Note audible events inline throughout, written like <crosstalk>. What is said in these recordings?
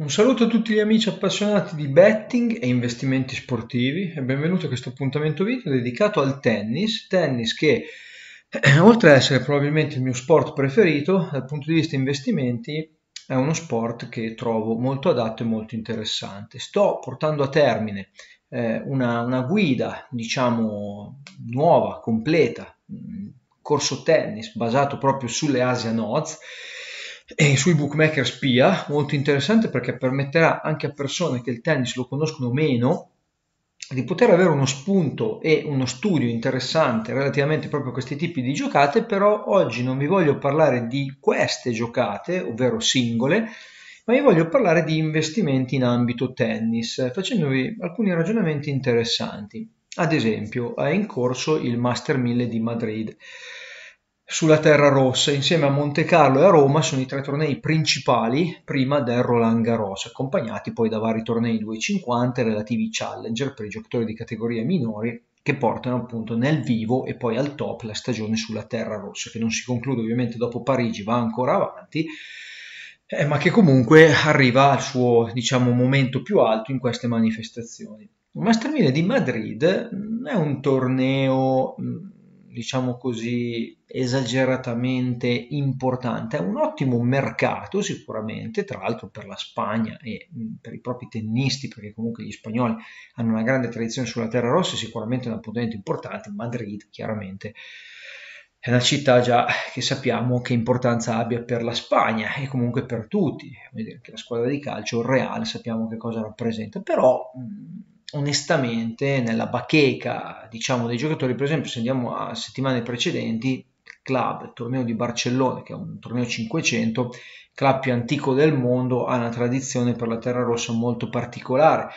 Un saluto a tutti gli amici appassionati di betting e investimenti sportivi e benvenuti a questo appuntamento video dedicato al tennis, tennis che <clears throat> oltre ad essere probabilmente il mio sport preferito dal punto di vista investimenti è uno sport che trovo molto adatto e molto interessante. Sto portando a termine eh, una, una, guida diciamo nuova, completa, corso tennis basato proprio sulle Asian Odds e sui bookmaker spia, molto interessante perché permetterà anche a persone che il tennis lo conoscono meno di poter avere uno spunto e uno studio interessante relativamente proprio a questi tipi di giocate, però oggi non vi voglio parlare di queste giocate, ovvero singole, ma vi voglio parlare di investimenti in ambito tennis, facendovi alcuni ragionamenti interessanti. Ad esempio, è in corso il Master 1000 di Madrid sulla terra rossa insieme a Monte Carlo e a Roma sono i tre tornei principali prima del Roland Garros, accompagnati poi da vari tornei 250 relativi challenger per i giocatori di categorie minori che portano appunto nel vivo e poi al top la stagione sulla terra rossa, che non si conclude ovviamente dopo Parigi, va ancora avanti, eh, ma che comunque arriva al suo diciamo momento più alto in queste manifestazioni. Il Master 1000 di Madrid mm, è un torneo mm, diciamo così, esageratamente importante. È un ottimo mercato sicuramente, tra l'altro per la Spagna e per i propri tennisti, perché comunque gli spagnoli hanno una grande tradizione sulla terra rossa, sicuramente è un appuntamento importante. Madrid, chiaramente, è una città già che sappiamo che importanza abbia per la Spagna e comunque per tutti. Vedere che la squadra di calcio, il Real, sappiamo che cosa rappresenta, però onestamente nella bacheca diciamo dei giocatori per esempio se andiamo a settimane precedenti club torneo di Barcellona che è un torneo 500 club più antico del mondo ha una tradizione per la terra rossa molto particolare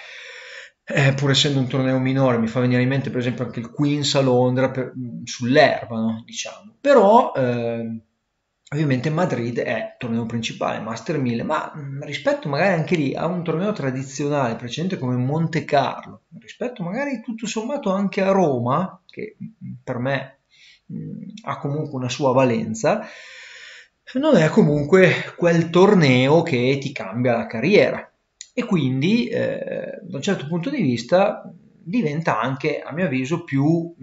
eh, pur essendo un torneo minore mi fa venire in mente per esempio anche il Queens a Londra per, sull'erba no? diciamo però eh, Ovviamente Madrid è il torneo principale, Master 1000, ma mm, rispetto magari anche lì a un torneo tradizionale precedente come Monte Carlo, rispetto magari tutto sommato anche a Roma, che mm, per me mh, mm, ha comunque una sua valenza, non è comunque quel torneo che ti cambia la carriera. E quindi, eh, da un certo punto di vista, diventa anche, a mio avviso, più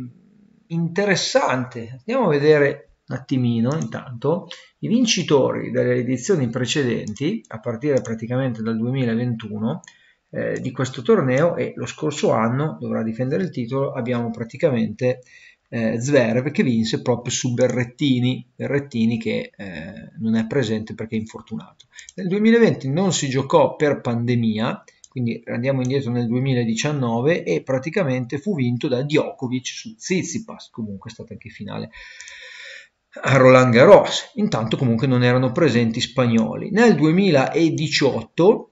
interessante. Andiamo a vedere un attimino intanto i vincitori delle edizioni precedenti a partire praticamente dal 2021 eh, di questo torneo e lo scorso anno dovrà difendere il titolo abbiamo praticamente eh, Zverev che vinse proprio su Berrettini Berrettini che eh, non è presente perché è infortunato. Nel 2020 non si giocò per pandemia quindi andiamo indietro nel 2019 e praticamente fu vinto da Djokovic su Tsitsipas. Comunque è stata anche finale a Roland Garros. Intanto comunque non erano presenti spagnoli. Nel 2018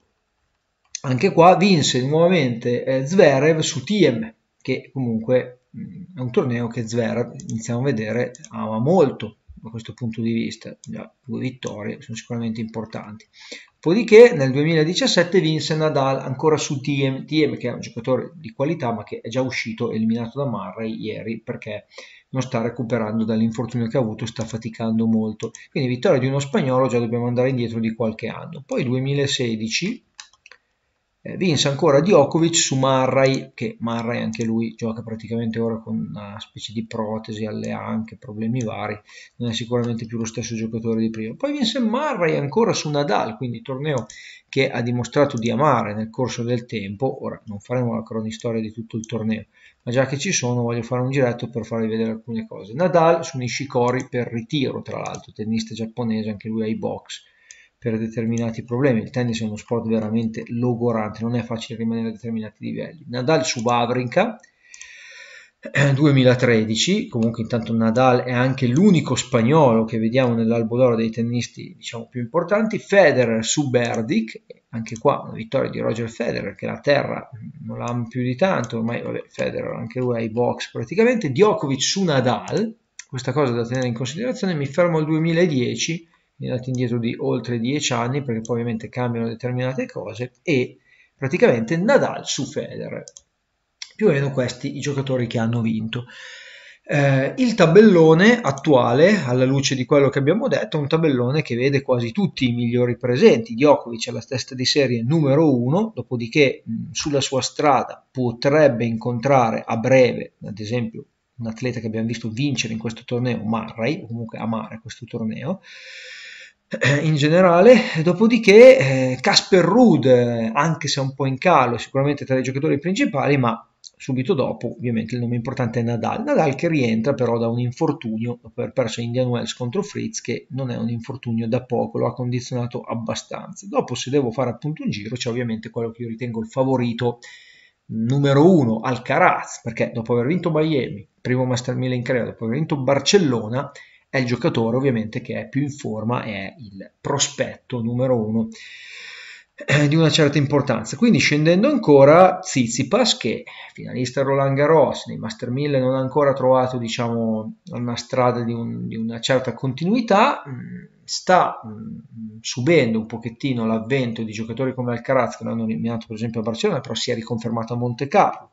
anche qua vinse nuovamente eh, Zverev su Tiem, che comunque mh, mm, è un torneo che Zverev, iniziamo a vedere, ama molto da questo punto di vista. Già, due vittorie sono sicuramente importanti. Dopodiché nel 2017 vinse Nadal ancora su Tiem, Tiem che è un giocatore di qualità ma che è già uscito eliminato da Murray ieri perché non sta recuperando dall'infortunio che ha avuto, sta faticando molto. Quindi vittoria di uno spagnolo, già dobbiamo andare indietro di qualche anno. Poi 2016 eh, vinse ancora Djokovic su Marray, che Marray anche lui gioca praticamente ora con una specie di protesi alle anche, problemi vari, non è sicuramente più lo stesso giocatore di prima. Poi vinse Marray ancora su Nadal, quindi torneo che ha dimostrato di amare nel corso del tempo. Ora non faremo la cronistoria di tutto il torneo, ma già che ci sono voglio fare un giretto per farvi vedere alcune cose. Nadal su Nishikori per ritiro, tra l'altro, tennista giapponese, anche lui ai box per determinati problemi. Il tennis è uno sport veramente logorante, non è facile rimanere a determinati livelli. Nadal su Wawrinka 2013, comunque intanto Nadal è anche l'unico spagnolo che vediamo nell'albo d'oro dei tennisti diciamo più importanti, Federer su Berdic, anche qua una vittoria di Roger Federer che la terra non ama più di tanto, ormai vabbè, Federer anche lui ai box praticamente, Djokovic su Nadal, questa cosa da tenere in considerazione, mi fermo al 2010 andati indietro di oltre 10 anni perché poi ovviamente cambiano determinate cose e praticamente Nadal su Federer più o meno questi i giocatori che hanno vinto Eh, il tabellone attuale, alla luce di quello che abbiamo detto, è un tabellone che vede quasi tutti i migliori presenti. Djokovic è la testa di serie numero uno, dopodiché mh, sulla sua strada potrebbe incontrare a breve, ad esempio, un atleta che abbiamo visto vincere in questo torneo, Murray, o comunque amare questo torneo. <clears throat> In generale, dopodiché Casper eh, Ruud, anche se un po' in calo, sicuramente tra i giocatori principali, ma subito dopo ovviamente il nome importante è Nadal. Nadal che rientra però da un infortunio dopo aver perso Indian Wells contro Fritz che non è un infortunio da poco, lo ha condizionato abbastanza. Dopo se devo fare appunto un giro c'è ovviamente quello che io ritengo il favorito numero uno Alcaraz perché dopo aver vinto Miami, primo Master 1000 in carriera, dopo aver vinto Barcellona è il giocatore ovviamente che è più in forma e è il prospetto numero uno eh, di una certa importanza. Quindi scendendo ancora, Tsitsipas, che finalista Roland Garros, nei Master 1000 non ha ancora trovato diciamo, una strada di, un, di una certa continuità, mm, sta mm, subendo un pochettino l'avvento di giocatori come Alcaraz, che l'hanno eliminato per esempio a Barcellona, però si è riconfermato a Monte Carlo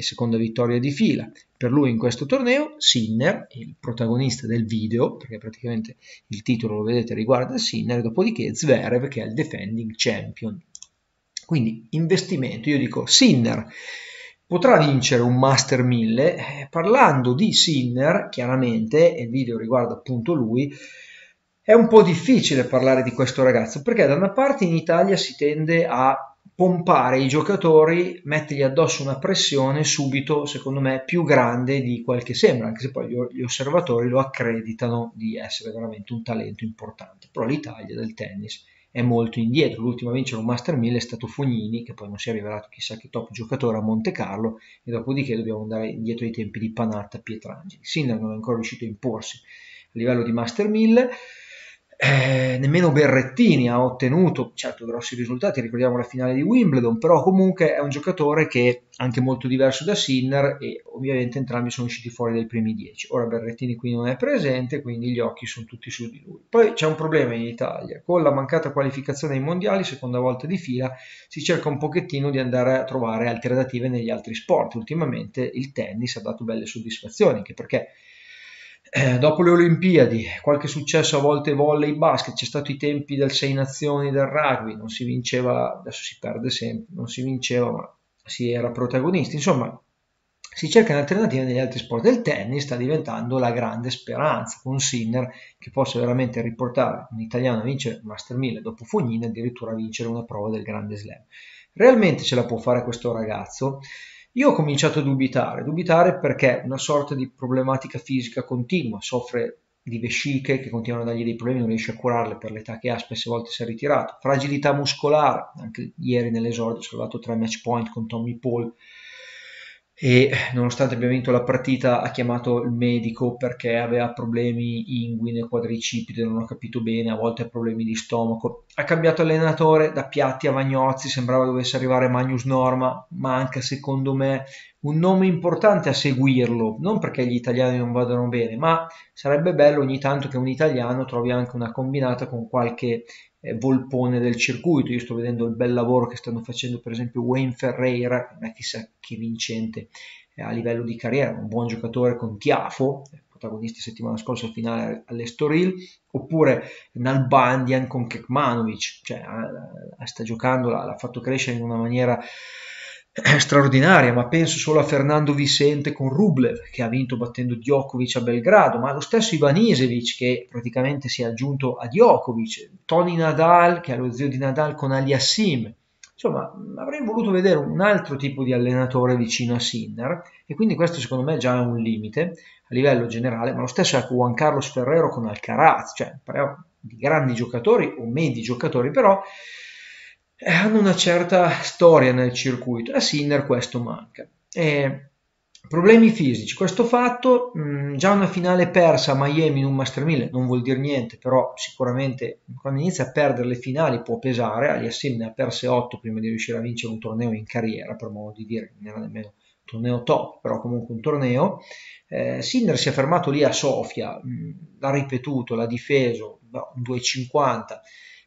seconda vittoria di fila per lui in questo torneo. Sinner, il protagonista del video, perché praticamente il titolo lo vedete riguarda Sinner, dopodiché Zverev che è il defending champion. Quindi investimento, io dico Sinner potrà vincere un Master 1000. Eh, parlando di Sinner, chiaramente, e il video riguarda appunto lui, è un po' difficile parlare di questo ragazzo perché da una parte in Italia si tende a pompare i giocatori, mettergli addosso una pressione subito, secondo me, più grande di quel che sembra, anche se poi gli osservatori lo accreditano di essere veramente un talento importante. Però l'Italia del tennis è molto indietro. L'ultimo a vincere un Master 1000 è stato Fognini, che poi non si è rivelato chissà che top giocatore a Monte Carlo, e dopodiché dobbiamo andare indietro ai tempi di Panatta e Pietrangeli. Sinner non è ancora riuscito a imporsi a livello di Master 1000 eh, nemmeno Berrettini ha ottenuto certo grossi risultati, ricordiamo la finale di Wimbledon, però comunque è un giocatore che è anche molto diverso da Sinner e ovviamente entrambi sono usciti fuori dai primi dieci. Ora Berrettini qui non è presente, quindi gli occhi sono tutti su di lui. Poi c'è un problema in Italia, con la mancata qualificazione ai mondiali, seconda volta di fila, si cerca un pochettino di andare a trovare alternative negli altri sport. Ultimamente il tennis ha dato belle soddisfazioni, anche perché eh, dopo le Olimpiadi, qualche successo a volte volley basket, c'è stato i tempi del Sei Nazioni del rugby, non si vinceva, adesso si perde sempre, non si vinceva ma si era protagonisti, insomma si cercano alternative negli altri sport. Il tennis sta diventando la grande speranza con Sinner che possa veramente riportare un italiano a vincere Master 1000 dopo Fognini addirittura a vincere una prova del Grande Slam. Realmente ce la può fare questo ragazzo? Io ho cominciato a dubitare, dubitare perché una sorta di problematica fisica continua, soffre di vesciche che continuano a dargli dei problemi, non riesce a curarle per l'età che ha, spesse volte si è ritirato, fragilità muscolare, anche ieri nell'esordio ho salvato tre match point con Tommy Paul, e nonostante abbia vinto la partita ha chiamato il medico perché aveva problemi inguine, quadricipite, non ho capito bene, a volte problemi di stomaco. Ha cambiato allenatore da Piatti a Vagnozzi, sembrava dovesse arrivare Magnus Norma, ma anche secondo me un nome importante a seguirlo, non perché gli italiani non vadano bene, ma sarebbe bello ogni tanto che un italiano trovi anche una combinata con qualche volpone del circuito. Io sto vedendo il bel lavoro che stanno facendo per esempio Wayne Ferreira, non è chissà che vincente eh, a livello di carriera, un buon giocatore con Tiafo, protagonisti settimana scorsa finale all'Estoril, oppure Nalbandian con Kekmanovic, cioè eh, sta giocando, l'ha fatto crescere in una maniera straordinaria, ma penso solo a Fernando Vicente con Rublev che ha vinto battendo Djokovic a Belgrado, ma lo stesso Ivanisevic che praticamente si è aggiunto a Djokovic, Tony Nadal che è lo zio di Nadal con Aliassim. Insomma, avrei voluto vedere un altro tipo di allenatore vicino a Sinner e quindi questo secondo me già è un limite a livello generale, ma lo stesso è Juan Carlos Ferrero con Alcaraz, cioè parliamo di grandi giocatori o medi giocatori, però hanno una certa storia nel circuito. A Sinner questo manca. E problemi fisici. Questo fatto, mh, già una finale persa a Miami in un Master 1000 non vuol dire niente, però sicuramente quando inizia a perdere le finali può pesare. Aliassim ne ha perse 8 prima di riuscire a vincere un torneo in carriera, per modo di dire, non era nemmeno un torneo top, però comunque un torneo. Eh, Sinner si è fermato lì a Sofia, mh, l'ha ripetuto, l'ha difeso, no, 2,50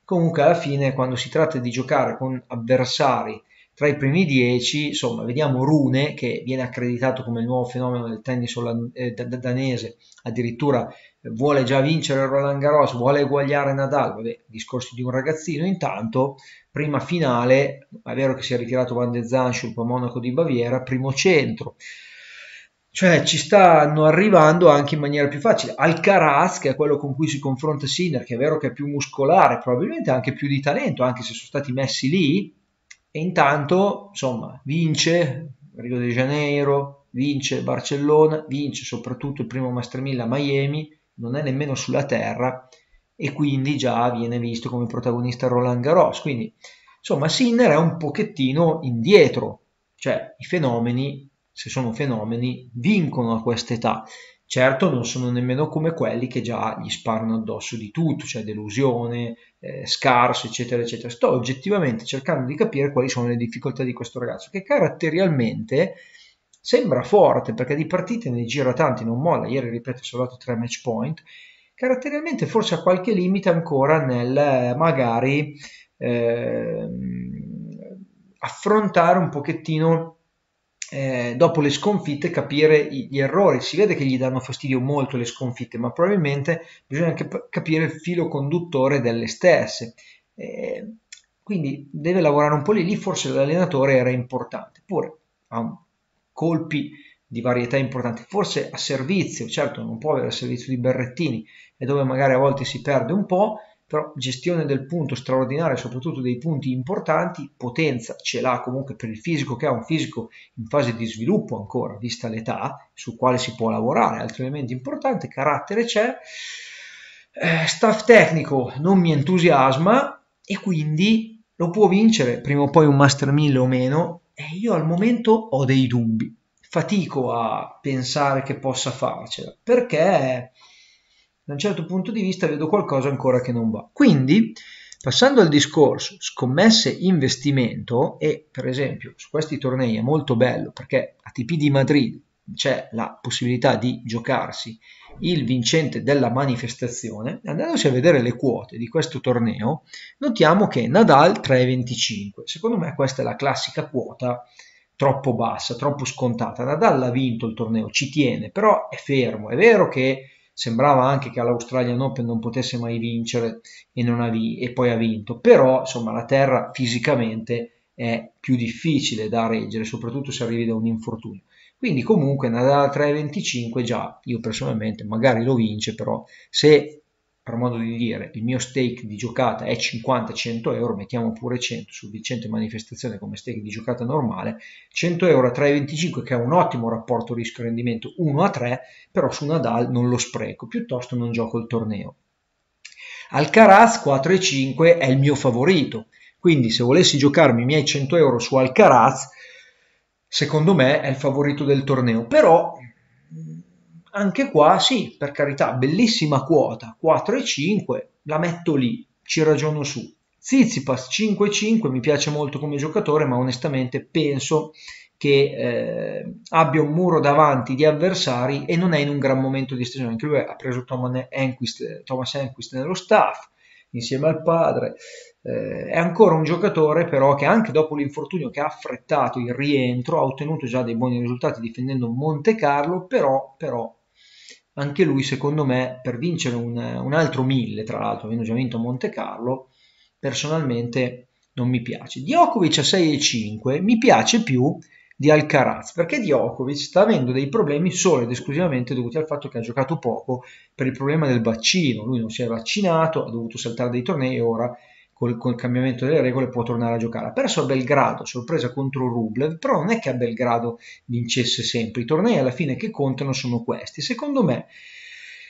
Comunque alla fine quando si tratta di giocare con avversari tra i primi dieci, insomma, vediamo Rune che viene accreditato come il nuovo fenomeno del tennis eh, danese, addirittura vuole già vincere Roland Garros, vuole eguagliare Nadal, vabbè, discorsi di un ragazzino, intanto prima finale, è vero che si è ritirato Van de Zandschulp a Monaco di Baviera, primo centro, cioè ci stanno arrivando anche in maniera più facile. Alcaraz, che è quello con cui si confronta Sinner, che è vero che è più muscolare, probabilmente anche più di talento, anche se sono stati messi lì, e intanto, insomma, vince Rio de Janeiro, vince Barcellona, vince soprattutto il primo Master 1000 a Miami, non è nemmeno sulla terra e quindi già viene visto come protagonista Roland Garros. Quindi, insomma, Sinner è un pochettino indietro, cioè i fenomeni, se sono fenomeni, vincono a quest'età. Certo non sono nemmeno come quelli che già gli sparano addosso di tutto, cioè delusione, eh, scarso, eccetera, eccetera. Sto oggettivamente cercando di capire quali sono le difficoltà di questo ragazzo, che caratterialmente sembra forte, perché di partite ne gira tanti, non molla. Ieri, ripeto, è salvato tre match point. Caratterialmente forse ha qualche limite ancora nel magari eh, affrontare un pochettino eh, dopo le sconfitte capire gli errori. Si vede che gli danno fastidio molto le sconfitte, ma probabilmente bisogna anche capire il filo conduttore delle stesse. Eh, quindi deve lavorare un po' lì, lì forse l'allenatore era importante, pure ha colpi di varietà importanti, forse a servizio, certo non può avere a servizio di Berrettini e dove magari a volte si perde un po', però gestione del punto straordinaria, soprattutto dei punti importanti, potenza ce l'ha comunque per il fisico che ha un fisico in fase di sviluppo ancora, vista l'età, sul quale si può lavorare, altro elemento importante, carattere c'è, eh, staff tecnico non mi entusiasma e quindi lo può vincere prima o poi un Master 1000 o meno e io al momento ho dei dubbi, fatico a pensare che possa farcela, perché da un certo punto di vista vedo qualcosa ancora che non va. Quindi, passando al discorso scommesse investimento, e per esempio su questi tornei è molto bello perché ATP di Madrid c'è la possibilità di giocarsi il vincente della manifestazione, andandosi a vedere le quote di questo torneo, notiamo che Nadal 3,25. Secondo me questa è la classica quota troppo bassa, troppo scontata. Nadal ha vinto il torneo, ci tiene, però è fermo. È vero che sembrava anche che all'Australian Open non potesse mai vincere e, vi- e poi ha vinto, però insomma la terra fisicamente è più difficile da reggere, soprattutto se arrivi da un infortunio. Quindi comunque Nadal 3,25 già, io personalmente magari lo vince, però se per modo di dire, il mio stake di giocata è 50-100 euro, mettiamo pure 100 sul vincente manifestazione come stake di giocata normale, 100 euro a 3,25 che è un ottimo rapporto rischio-rendimento 1 a 3, però su Nadal non lo spreco, piuttosto non gioco il torneo. Alcaraz 4,5 è il mio favorito, quindi se volessi giocarmi i miei 100 euro su Alcaraz, secondo me è il favorito del torneo, però anche qua sì, per carità, bellissima quota, 4,5, la metto lì, ci ragiono su. Zizipas 5,5 mi piace molto come giocatore, ma onestamente penso che eh, abbia un muro davanti di avversari e non è in un gran momento di stagione. Anche lui ha preso Thomas Enquist nello staff insieme al padre. Eh, è ancora un giocatore però che anche dopo l'infortunio che ha affrettato il rientro ha ottenuto già dei buoni risultati difendendo Monte Carlo, però, però anche lui secondo me per vincere un, un altro 1000 tra l'altro avendo già vinto Monte Carlo personalmente non mi piace. Djokovic a 6,5 mi piace più di Alcaraz perché Djokovic sta avendo dei problemi solo ed esclusivamente dovuti al fatto che ha giocato poco per il problema del vaccino. Lui non si è vaccinato ha dovuto saltare dei tornei e ora col, col, cambiamento delle regole può tornare a giocare. Ha perso a Belgrado, sorpresa contro Rublev, però non è che a Belgrado vincesse sempre. I tornei alla fine che contano sono questi. Secondo me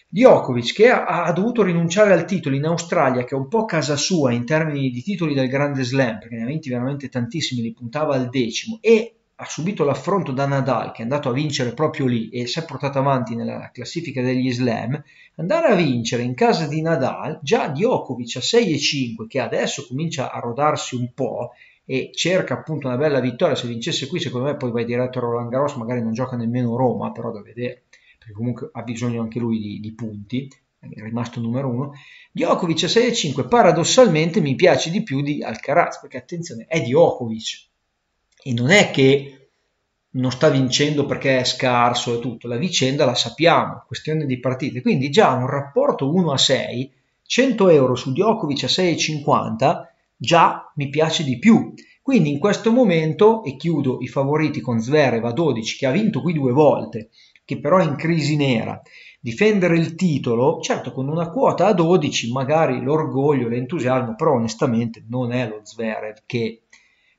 Djokovic che ha, ha, dovuto rinunciare al titolo in Australia, che è un po' casa sua in termini di titoli del Grande Slam, perché ne ha vinti veramente tantissimi, li puntava al decimo, e ha subito l'affronto da Nadal che è andato a vincere proprio lì e si è portato avanti nella classifica degli slam, andare a vincere in casa di Nadal, già Djokovic a 6 e 5 che adesso comincia a rodarsi un po' e cerca appunto una bella vittoria, se vincesse qui secondo me poi vai diretto a Roland Garros, magari non gioca nemmeno Roma, però da vedere, perché comunque ha bisogno anche lui di, di punti, è rimasto numero uno. Djokovic a 6 e 5 paradossalmente mi piace di più di Alcaraz, perché attenzione, è Djokovic e non è che non sta vincendo perché è scarso e tutto, la vicenda la sappiamo, questione di partite, quindi già un rapporto 1 a 6, 100 euro su Djokovic a 6,50 già mi piace di più. Quindi in questo momento, e chiudo i favoriti con Zverev a 12, che ha vinto qui due volte, che però è in crisi nera, difendere il titolo, certo con una quota a 12 magari l'orgoglio, l'entusiasmo, però onestamente non è lo Zverev che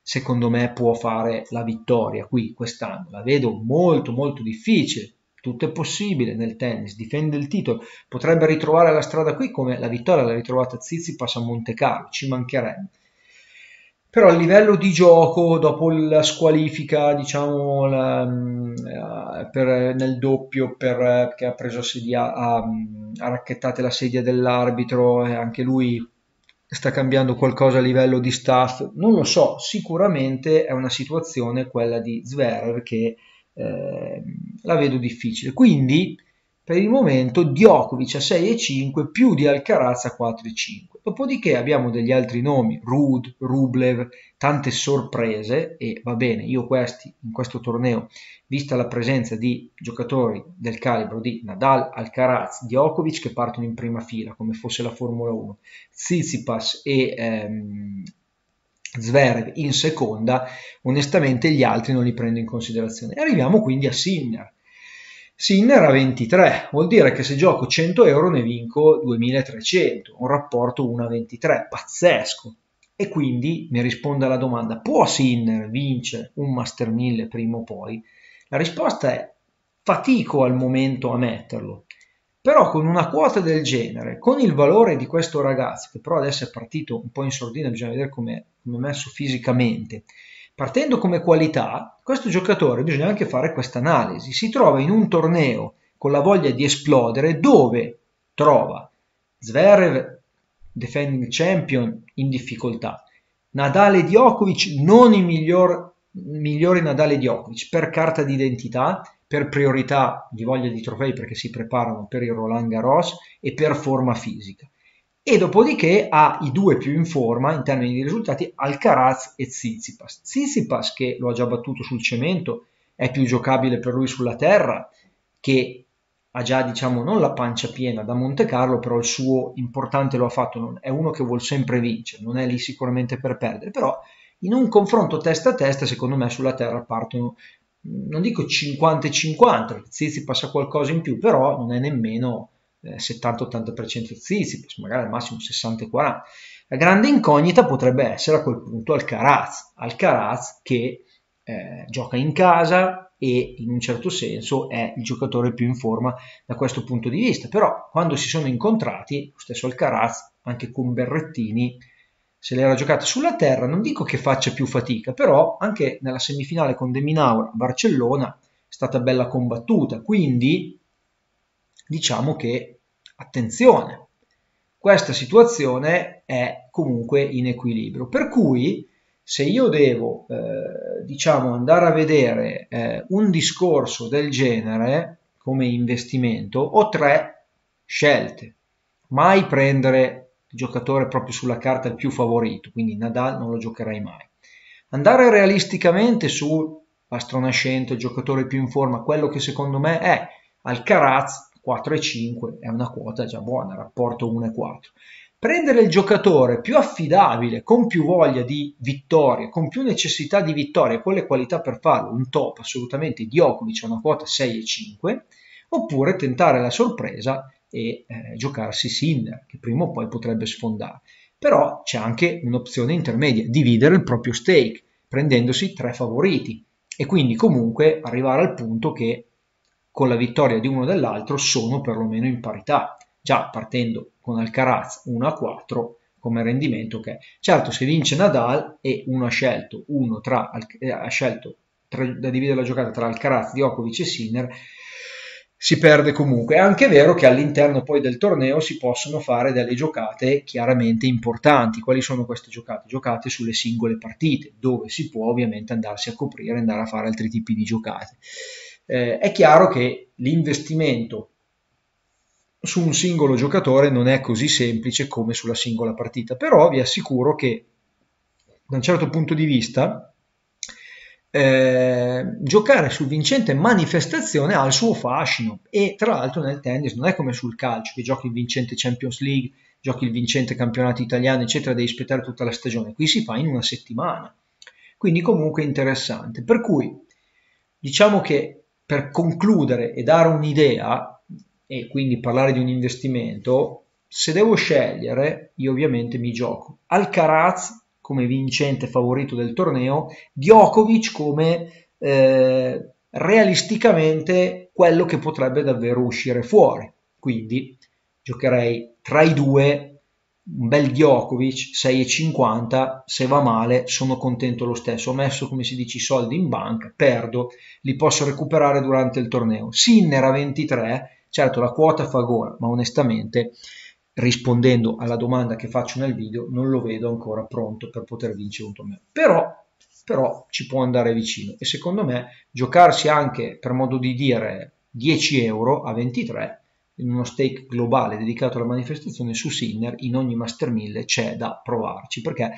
secondo me può fare la vittoria qui quest'anno. La vedo molto molto difficile. Tutto è possibile nel tennis, difende il titolo, potrebbe ritrovare la strada qui come la vittoria l'ha ritrovata Zizipas a Monte Carlo, ci mancherebbe. Però a livello di gioco, dopo la squalifica, diciamo, la, eh, per, nel doppio per, che ha preso sedia, ha, ha racchettate la sedia dell'arbitro, e anche lui sta cambiando qualcosa a livello di staff, non lo so, sicuramente è una situazione quella di Zverev che eh, la vedo difficile. Quindi per il momento Djokovic a 6 e 5 più di Alcaraz a 4 e 5. Dopodiché abbiamo degli altri nomi, Rud, Rublev, tante sorprese e va bene, io questi in questo torneo, vista la presenza di giocatori del calibro di Nadal, Alcaraz, Djokovic che partono in prima fila come fosse la Formula 1, Tsitsipas e ehm, Zverev in seconda, onestamente gli altri non li prendo in considerazione. E arriviamo quindi a Sinner Sinner a 23, vuol dire che se gioco 100 euro ne vinco 2300, un rapporto 1 a 23, pazzesco. E quindi mi risponde alla domanda, può Sinner vincere un Master 1000 prima o poi? La risposta è fatico al momento a metterlo, però con una quota del genere, con il valore di questo ragazzo, che però adesso è partito un po' in sordina, bisogna vedere come è messo fisicamente, Partendo come qualità, questo giocatore bisogna anche fare questa analisi. Si trova in un torneo con la voglia di esplodere dove trova Zverev, defending champion, in difficoltà. Nadal e Djokovic, non i miglior, migliori Nadal e Djokovic, per carta d'identità, per priorità di voglia di trofei perché si preparano per il Roland Garros e per forma fisica e dopodiché ha i due più in forma in termini di risultati Alcaraz e Tsitsipas. Tsitsipas che lo ha già battuto sul cemento, è più giocabile per lui sulla terra, che ha già diciamo non la pancia piena da Monte Carlo, però il suo importante lo ha fatto, è uno che vuole sempre vincere, non è lì sicuramente per perdere, però in un confronto testa a testa secondo me sulla terra partono non dico 50 50, Tsitsipas ha qualcosa in più, però non è nemmeno 70-80% Tsitsipas, magari al massimo 60-40. La grande incognita potrebbe essere a quel punto Alcaraz, Alcaraz che eh, gioca in casa e in un certo senso è il giocatore più in forma da questo punto di vista, però quando si sono incontrati, lo stesso Alcaraz, anche con Berrettini, se l'era giocata sulla terra, non dico che faccia più fatica, però anche nella semifinale con De Minaur a Barcellona è stata bella combattuta, quindi diciamo che Attenzione, questa situazione è comunque in equilibrio, per cui se io devo eh, diciamo andare a vedere eh, un discorso del genere come investimento ho tre scelte. Mai prendere il giocatore proprio sulla carta il più favorito quindi Nadal non lo giocherai mai. Andare realisticamente su astronascente il giocatore più in forma quello che secondo me è Alcaraz 4,5 è una quota già buona, rapporto 1,4. Prendere il giocatore più affidabile, con più voglia di vittoria, con più necessità di vittoria, con le qualità per farlo, un top assolutamente Djokovic a una quota 6,5, oppure tentare la sorpresa e eh, giocarsi Sinner, che prima o poi potrebbe sfondare. Però c'è anche un'opzione intermedia, dividere il proprio stake, prendendosi tre favoriti e quindi comunque arrivare al punto che con la vittoria di uno dell'altro sono perlomeno in parità, già partendo con Alcaraz 1 a 4 come rendimento che certo se vince Nadal e uno ha scelto, uno tra, eh, ha scelto tra, da dividere la giocata tra Alcaraz, Djokovic e Sinner si perde comunque. È anche vero che all'interno poi del torneo si possono fare delle giocate chiaramente importanti. Quali sono queste giocate? Giocate sulle singole partite, dove si può ovviamente andarsi a coprire, andare a fare altri tipi di giocate eh, è chiaro che l'investimento su un singolo giocatore non è così semplice come sulla singola partita, però vi assicuro che da un certo punto di vista eh, giocare sul vincente manifestazione ha il suo fascino e tra l'altro nel tennis non è come sul calcio che giochi il vincente Champions League, giochi il vincente campionato italiano eccetera, devi aspettare tutta la stagione, qui si fa in una settimana, quindi comunque interessante. Per cui diciamo che per concludere e dare un'idea e quindi parlare di un investimento, se devo scegliere, io ovviamente mi gioco Alcaraz come vincente favorito del torneo, Djokovic come eh, realisticamente quello che potrebbe davvero uscire fuori. Quindi giocherei tra i due un bel Djokovic 6,50 se va male sono contento lo stesso. Ho messo come si dice i soldi in banca perdo li posso recuperare durante il torneo. Sinner a 23 certo la quota fa gola ma onestamente rispondendo alla domanda che faccio nel video, non lo vedo ancora pronto per poter vincere un torneo. Però, però ci può andare vicino. E secondo me giocarsi anche, per modo di dire, 10 euro a 23 in uno stake globale dedicato alla manifestazione su Sinner in ogni Master 1000 c'è da provarci perché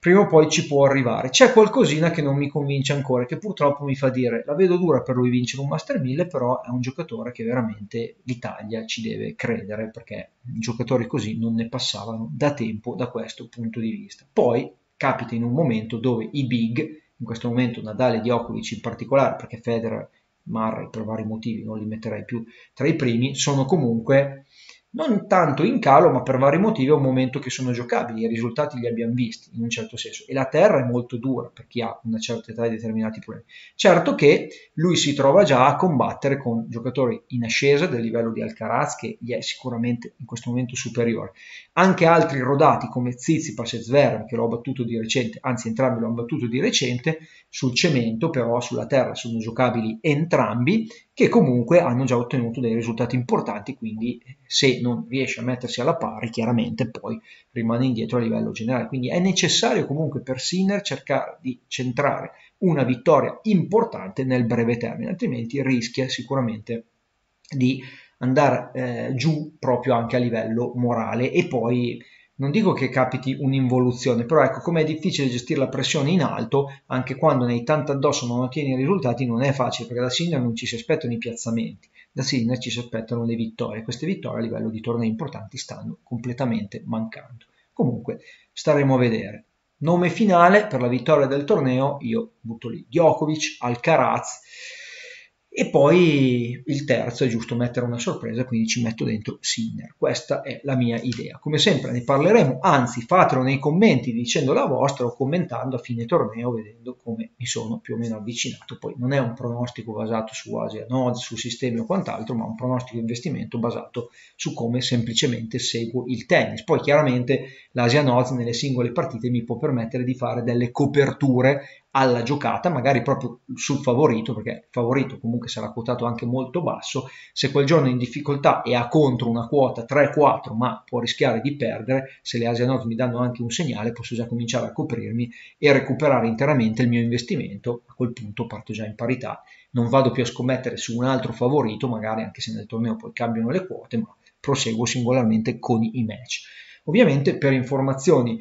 prima o poi ci può arrivare. C'è qualcosina che non mi convince ancora, che purtroppo mi fa dire la vedo dura per lui vincere un Master 1000, però è un giocatore che veramente l'Italia ci deve credere, perché giocatori così non ne passavano da tempo da questo punto di vista. Poi capita in un momento dove i big, in questo momento Nadal e Djokovic in particolare, perché Federer, Murray per vari motivi non li metterei più tra i primi, sono comunque non tanto in calo, ma per vari motivi è un momento che sono giocabili, i risultati li abbiamo visti in un certo senso e la terra è molto dura per chi ha una certa età e determinati problemi. Certo che lui si trova già a combattere con giocatori in ascesa del livello di Alcaraz che gli è sicuramente in questo momento superiore. Anche altri rodati come Zizipas e Zverev che l'ho battuto di recente, anzi entrambi l'hanno battuto di recente, sul cemento però sulla terra sono giocabili entrambi che comunque hanno già ottenuto dei risultati importanti, quindi se non riesce a mettersi alla pari, chiaramente poi rimane indietro a livello generale. Quindi è necessario comunque per Sinner cercare di centrare una vittoria importante nel breve termine, altrimenti rischia sicuramente di andare eh, giù proprio anche a livello morale e poi non dico che capiti un'involuzione, però ecco come è difficile gestire la pressione in alto, anche quando ne hai addosso non ottieni risultati, non è facile, perché da Sinner non ci si aspettano i piazzamenti, da Sinner ci si aspettano le vittorie. Queste vittorie a livello di tornei importanti stanno completamente mancando. Comunque staremo a vedere. Nome finale per la vittoria del torneo, io butto lì Djokovic, Alcaraz, e poi il terzo è giusto mettere una sorpresa, quindi ci metto dentro Sinner. Questa è la mia idea. Come sempre ne parleremo, anzi fatelo nei commenti dicendo la vostra o commentando a fine torneo vedendo come mi sono più o meno avvicinato. Poi non è un pronostico basato su Asia Node, su sistemi o quant'altro, ma un pronostico investimento basato su come semplicemente seguo il tennis. Poi chiaramente l'Asia Node nelle singole partite mi può permettere di fare delle coperture alla giocata, magari proprio sul favorito, perché il favorito comunque sarà quotato anche molto basso, se quel giorno è in difficoltà e ha contro una quota 3-4 ma può rischiare di perdere, se le Asianot mi danno anche un segnale posso già cominciare a coprirmi e recuperare interamente il mio investimento, a quel punto parto già in parità, non vado più a scommettere su un altro favorito, magari anche se nel torneo poi cambiano le quote, ma proseguo singolarmente con i match. Ovviamente per informazioni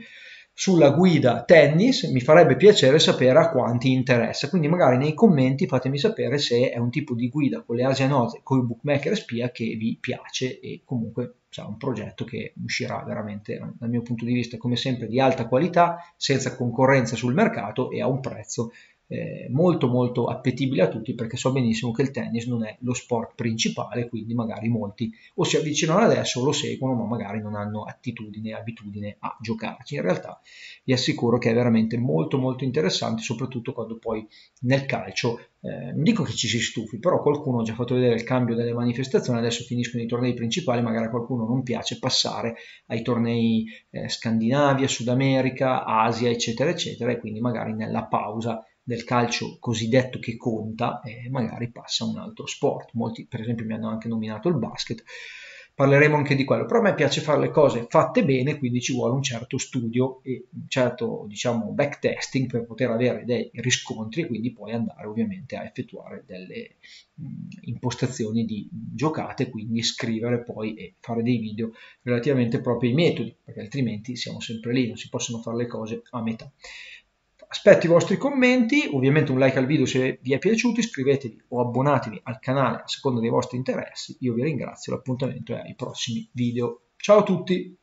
sulla guida tennis mi farebbe piacere sapere a quanti interessa. Quindi magari nei commenti fatemi sapere se è un tipo di guida con le Asianote con i bookmaker spia che vi piace e comunque sarà un progetto che uscirà veramente dal mio punto di vista come sempre di alta qualità senza concorrenza sul mercato e a un prezzo eh, molto molto appetibile a tutti perché so benissimo che il tennis non è lo sport principale, quindi magari molti o si avvicinano adesso o lo seguono, ma magari non hanno attitudine abitudine a giocarci. In realtà vi assicuro che è veramente molto molto interessante, soprattutto quando poi nel calcio, eh, non dico che ci si stufi, però qualcuno ha già fatto vedere il cambio delle manifestazioni, adesso finiscono i tornei principali, magari a qualcuno non piace passare ai tornei eh, Scandinavia, Sud America, Asia, eccetera, eccetera, e quindi magari nella pausa del calcio cosiddetto che conta e magari passa a un altro sport. Molti per esempio mi hanno anche nominato il basket, parleremo anche di quello, però a me piace fare le cose fatte bene, quindi ci vuole un certo studio e un certo diciamo backtesting per poter avere dei riscontri e quindi poi andare ovviamente a effettuare delle impostazioni di giocate, quindi scrivere poi e fare dei video relativamente proprio ai metodi, perché altrimenti siamo sempre lì, non si possono fare le cose a metà aspetto i vostri commenti, ovviamente un like al video se vi è piaciuto, iscrivetevi o abbonatevi al canale a seconda dei vostri interessi. Io vi ringrazio, l'appuntamento è ai prossimi video. Ciao a tutti!